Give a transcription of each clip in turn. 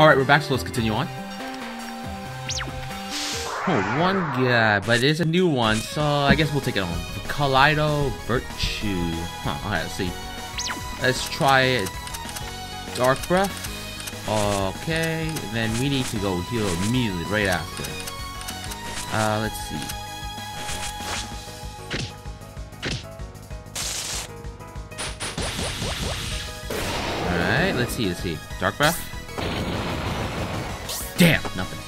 Alright, we're back, so let's continue on. Oh, one guy, but it is a new one, so I guess we'll take it on. Kaleido Virtue. Huh, alright, let's see. Let's try Dark Breath. Okay, then we need to go heal immediately right after. Uh, let's see. Alright, let's see, let's see. Dark Breath? Damn, nothing.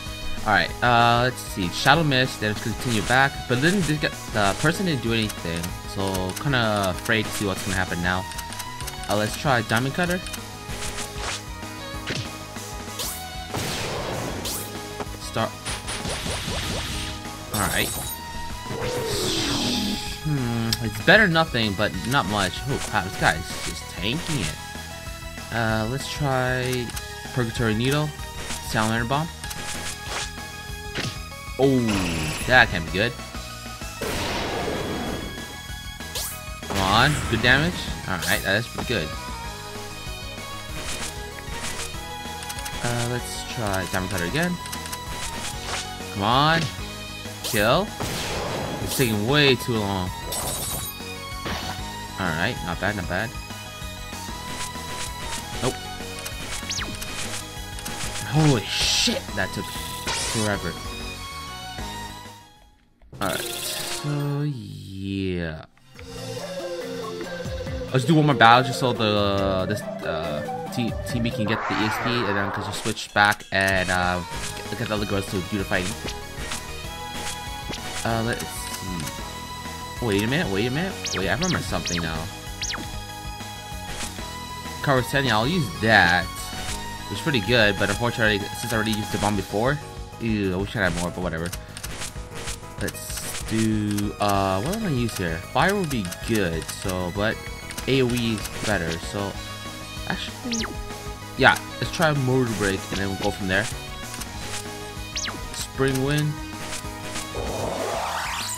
Alright, uh, let's see. Shadow Mist, then continue back. But then the person didn't do anything, so kinda afraid to see what's gonna happen now. Uh, let's try Diamond Cutter. Start. Alright. Hmm, it's better nothing, but not much. Oh wow, this guy's just tanking it. Uh, let's try Purgatory Needle, Salamander Bomb. Oh, that can be good. Come on, good damage. Alright, that's pretty good. Uh, let's try Diamond Cutter again. Come on. Kill. It's taking way too long. Alright, not bad, not bad. Nope. Holy shit, that took forever. Alright, so yeah. Let's do one more battle just so the this uh, team can get the EXP and then because you switch back and uh, get the other girls to do the fighting. Uh, let's see. Wait a minute, wait a minute. Wait, I remember something now. Cover 10, yeah, I'll use that. It's pretty good, but unfortunately, since I already used the bomb before, ew, I wish I had more, but whatever. Let's do, uh, what am I use here? Fire would be good, so, but AoE is better, so, actually, yeah, let's try Mortar Break, and then we'll go from there. Spring Wind.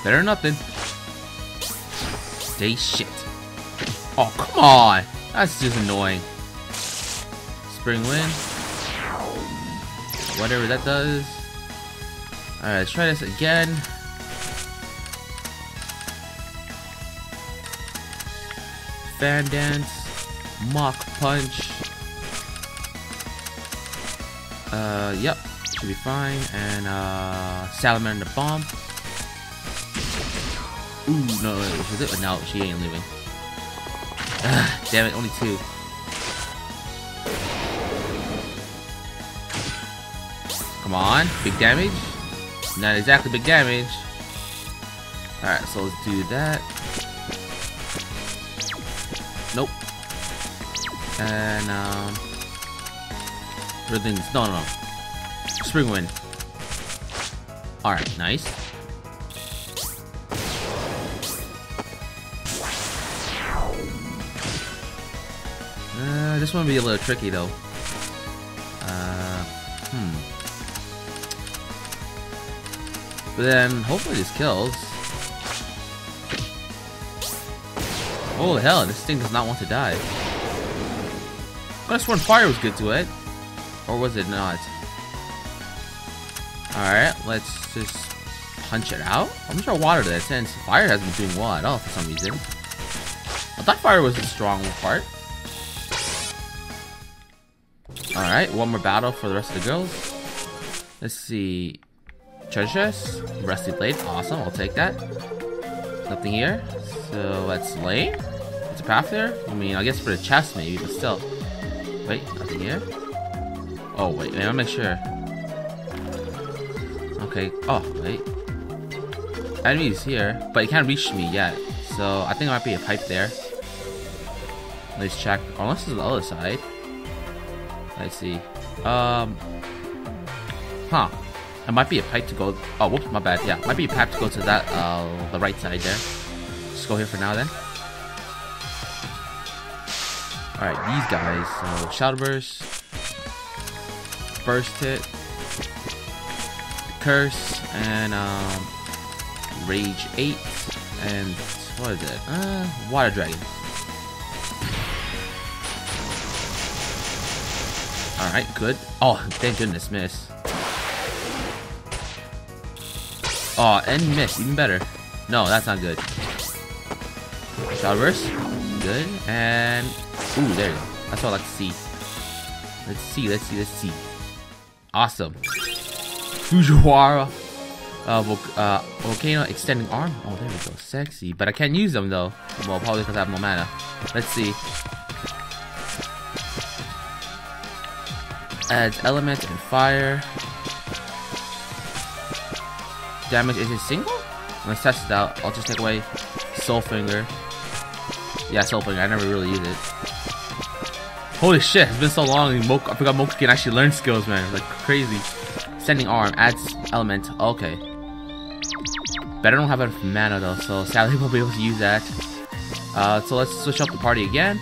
Better nothing. Stay shit. Oh, come on! That's just annoying. Spring Wind. Whatever that does. Alright, let's try this again. Fan Dance. Mock Punch. Uh, yep. Should be fine. And, uh, Salamander Bomb. Ooh, no, was it? No, she ain't leaving. Ugh, damn it, only two. Come on, big damage. Not exactly big damage. Alright, so let's do that. Nope. And, um... Everything's... No, no, no. Spring Wind. Alright, nice. Uh, this one be a little tricky though. But then, hopefully this kills. Oh hell, this thing does not want to die. I just sworn fire was good to it. Or was it not? Alright, let's just punch it out. I'm sure water that since fire hasn't been doing well at all for some reason. I thought fire was the strong part. Alright, one more battle for the rest of the girls. Let's see. Treasure chest, rusty blade, awesome, I'll take that. Nothing here. So let's lay. It's a path there? I mean, I guess for the chest maybe, but still. Wait, nothing here? Oh, wait, let me make sure. Okay, oh, wait. Enemies here, but it can't reach me yet. So I think it might be a pipe there. Let's check. Unless it's the other side. I see. Um. Huh. It might be a pipe to go. Oh, whoops, my bad. Yeah, might be a pipe to go to that, uh, the right side there. Let's go here for now then. Alright, these guys. So, Shadow Burst. Burst Hit. Curse. And, um. Rage 8. And, what is it? Uh, Water Dragon. Alright, good. Oh, thank goodness, miss. Oh, and miss, even better. No, that's not good. Shot. Good. And ooh, there you go. That's what I see. Let's see, let's see, let's see. Awesome. Fujiwara. Uh, uh, Volcano extending arm. Oh, there we go. Sexy. But I can't use them though. Well, probably because I have no mana. Let's see. Adds element and fire. Damage is it single? Let's test it out. I'll just take away Soul Finger. Yeah, Soul Finger. I never really use it. Holy shit, it's been so long. I forgot Mokou can actually learn skills, man. Like crazy. Sending arm adds element. Okay. But I don't have enough mana though, so sadly we'll be able to use that. Uh, so let's switch up the party again.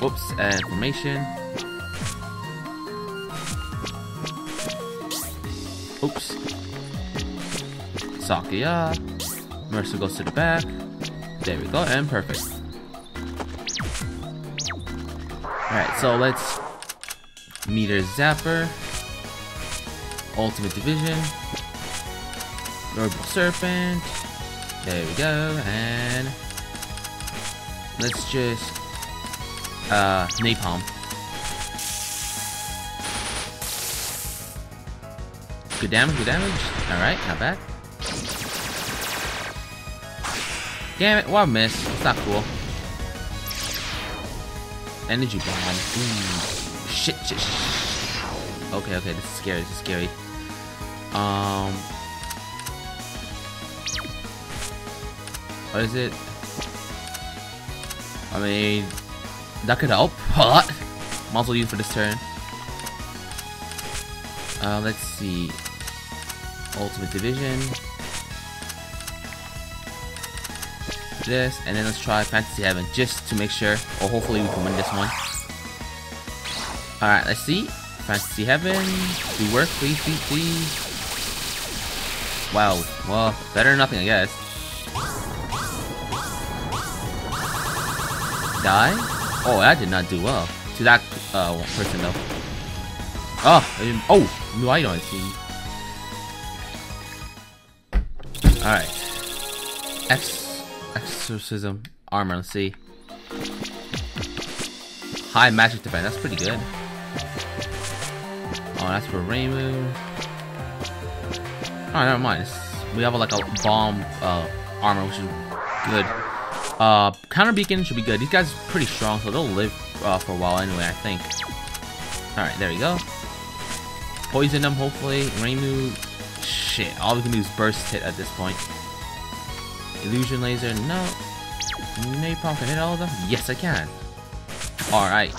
Whoops, and formation. Sakuya. Mercer goes to the back. There we go, and perfect. Alright, so let's Meter Zapper. Ultimate Division. Verbal Serpent. There we go, and let's just uh napalm. Good damage, good damage. Alright, not bad. Damn it, a miss. It's not cool. Energy bomb. Ooh. Shit, shit, shit. Okay, okay, this is scary, this is scary. Um What is it? I mean that could help a lot. Muzzle you for this turn. Uh let's see. Ultimate Division. This, and then let's try Fantasy Heaven just to make sure, or hopefully we can win this one. Alright, let's see. Fantasy Heaven. Do work, please, please, please. Wow, well, better than nothing, I guess. Die? Oh, that did not do well. To that uh, person, though. Oh, um, oh, item, I don't see. Alright. Ex exorcism armor, let's see. High magic defense, that's pretty good. Oh, that's for Reimu. Oh, never mind. It's, we have like a bomb uh, armor, which is good. Uh, counter beacon should be good. These guys are pretty strong, so they'll live uh, for a while anyway, I think. Alright, there we go. Poison them, hopefully. Reimu Shit, all we can do is burst hit at this point. Illusion laser, no. Napalm can hit all of them? Yes, I can. Alright.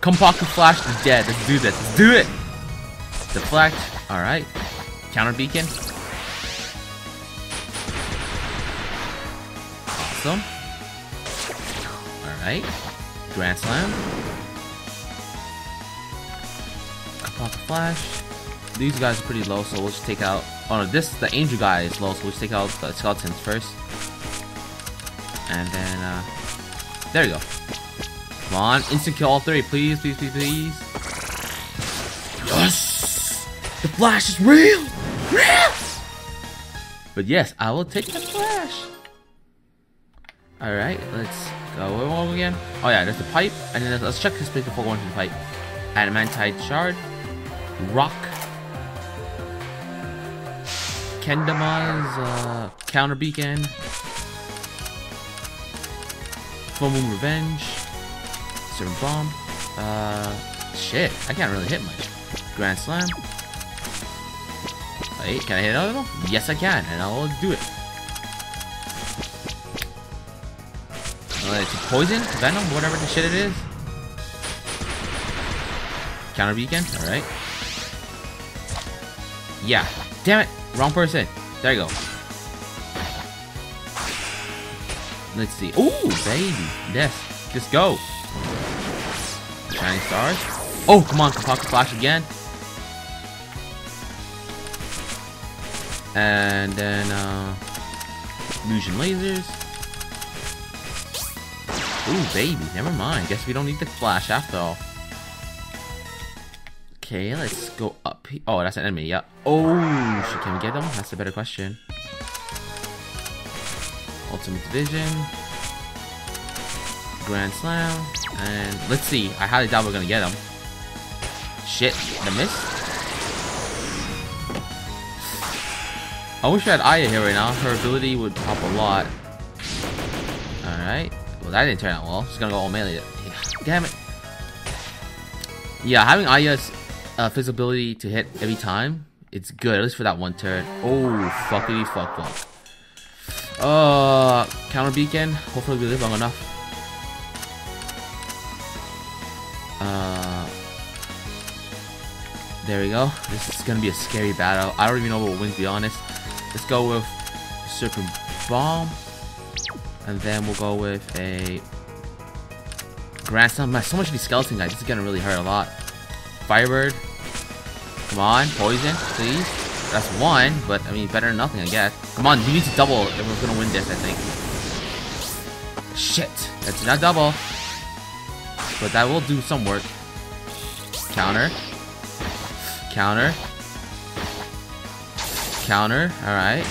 Konpaku Flash is dead. Let's do this. Let's do it! Deflect. Alright. Counter beacon. Awesome. Alright. Grand Slam. Konpaku Flash. These guys are pretty low, so we'll just take out... Oh no, this, is the angel guy is low, so we'll take out the skeletons first. And then, uh... There you go. Come on, instant kill all three, please, please, please, please. Yes! The flash is real! Real! But yes, I will take the flash. Alright, let's go over again. Oh yeah, there's the pipe, and then let's check this place before going to the pipe. Adamantite shard, rock, Kendama's uh, counter beacon. Full Moon Revenge. Servant Bomb. Uh, shit, I can't really hit much. Grand Slam. Wait, can I hit another one? Yes, I can, and I'll do it. Uh, poison, venom, whatever the shit it is. Counter beacon, alright. Yeah, damn it. Wrong person. There you go. Let's see. Ooh, baby. Yes. Just go. Shining stars. Oh, come on. Pocket flash again. And then, uh, illusion lasers. Ooh, baby. Never mind. Guess we don't need the flash after all. Okay, let's go up. Oh, that's an enemy. Yeah. Oh. Can we get them? That's a better question. Ultimate Division. Grand Slam. And let's see. I highly doubt we're gonna get them. Shit. The miss? I wish I had Aya here right now. Her ability would pop a lot. Alright. Well, that didn't turn out well. She's gonna go all melee. Damn it. Yeah, having Aya's uh, ability to hit every time, it's good, at least for that one turn. Oh, fuckity fuck fuck. Uh, counter beacon. Hopefully we live long enough. Uh, there we go. This is gonna be a scary battle. I don't even know what will win, to be honest. Let's go with Serpent Bomb. And then we'll go with a Grand Slam. Man, so much of these skeleton guys. This is gonna really hurt a lot. Firebird. Come on, poison, please. That's one, but I mean, better than nothing, I guess. Come on, you need to double if we're gonna win this, I think. Shit, that's not double. But that will do some work. Counter. Counter. Counter, alright.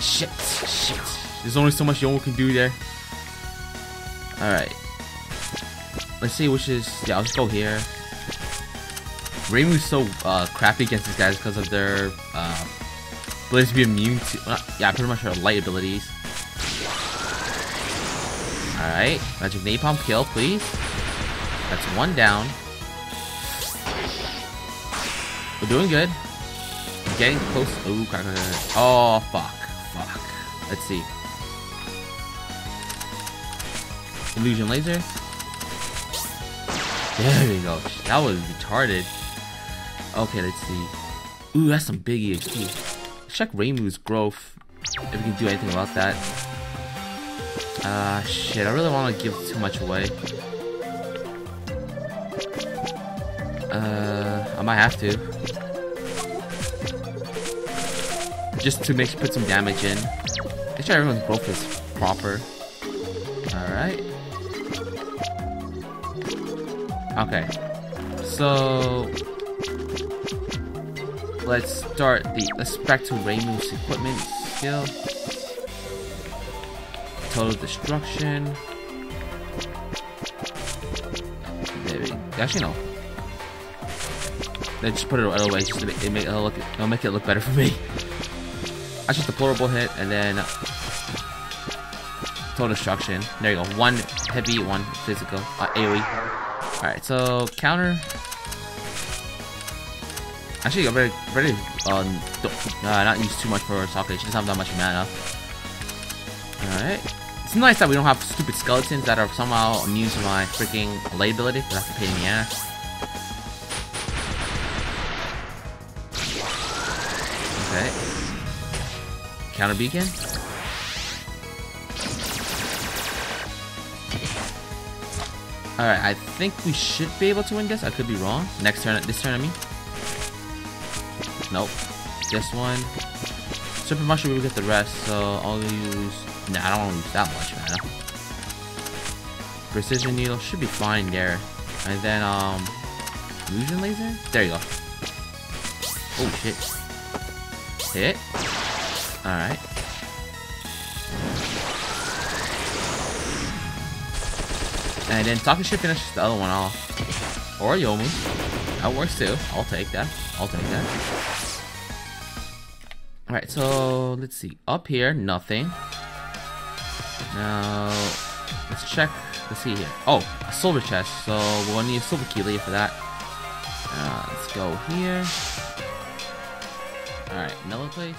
Shit, shit. There's only so much Youmu can do there. Alright. Let's see which is... Yeah, I'll just go here. Reimu's so uh, crappy against these guys because of their uh, ability to be immune to... Uh, yeah, pretty much her light abilities. Alright. Magic Napalm kill, please. That's one down. We're doing good. We're getting close. Ooh, oh, fuck. Fuck. Let's see. Illusion laser. There we go. That was retarded. Okay, let's see. Ooh, that's some big EXP. Check Reimu's growth. If we can do anything about that. Ah, uh, shit. I really want to give too much away. Uh, I might have to. Just to make put some damage in. Make sure everyone's growth is proper. Alright. Okay. So let's start the let's back to Reimu's equipment skill. Total destruction. Maybe actually no. Let's just put it away just to make it make it look it'll make it look better for me. That's just a deplorable hit and then total destruction. There you go. One heavy, one physical. Uh, AoE. Alright, so counter. Actually, I'm ready um, uh, not use too much for Sokka. She doesn't have that much mana. Alright. It's nice that we don't have stupid skeletons that are somehow immune to my freaking light ability, because that's a pain in the ass. Okay. Counter beacon. Alright, I think we should be able to win this. I could be wrong. Next turn, this turn, I mean. Nope. This one. Super Mushroom, we get the rest, so I'll use... Nah, I don't want to use that much mana. Precision Needle should be fine there. And then, um... Illusion Laser? There you go. Oh, shit. Hit. Alright. And then Sokka should finish the other one off. Or Youmu. That works too. I'll take that. I'll take that. Alright, so let's see. Up here, nothing. Now, let's check. Let's see here. Oh, a silver chest. So we'll need a silver key later for that. Uh, let's go here. Alright, another place.